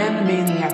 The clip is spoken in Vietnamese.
em bị ngạc